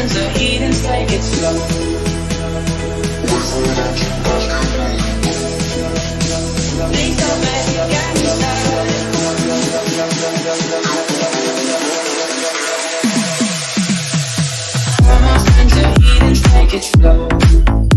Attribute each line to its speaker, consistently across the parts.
Speaker 1: friends are heathens, take it slow. Please don't make any sudden All my friends are heathens, take it slow.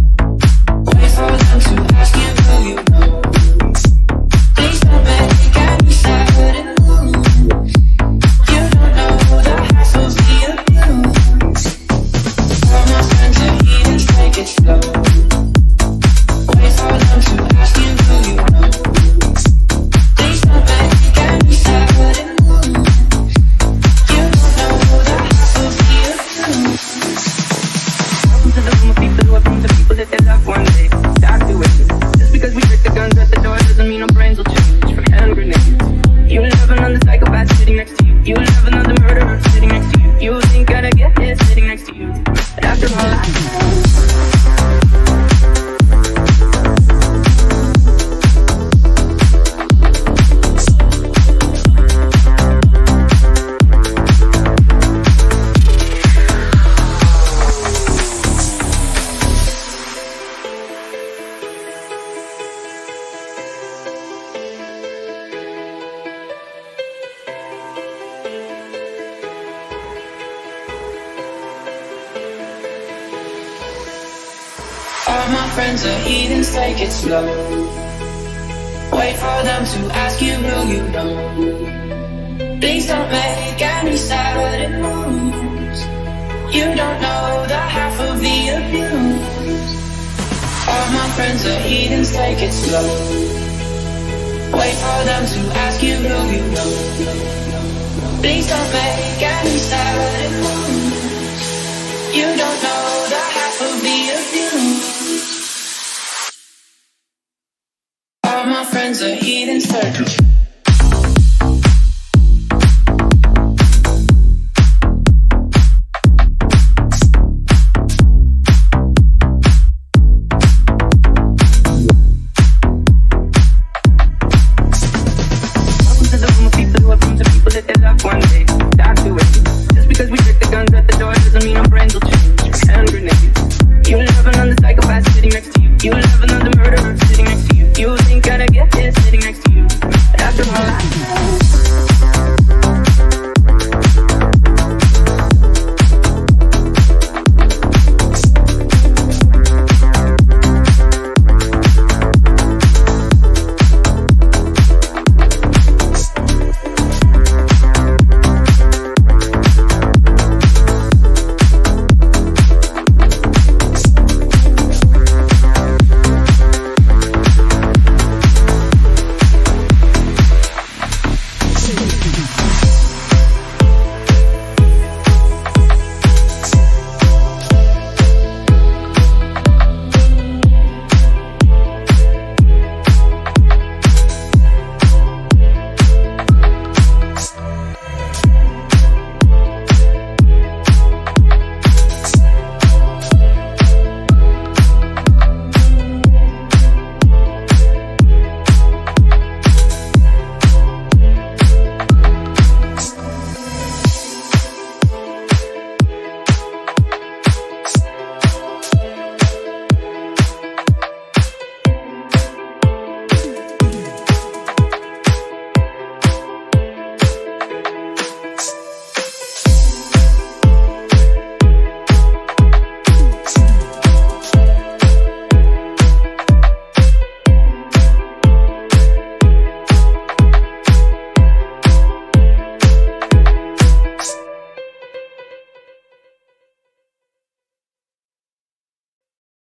Speaker 1: All my friends are heathens, take it slow. Wait for them to ask you who you know. Please don't make any sudden moves. You don't know the half of the abuse.
Speaker 2: All
Speaker 1: my friends are heathens, take it slow. Wait for them to ask you who you know. Please don't make any sudden moves. You don't know You love another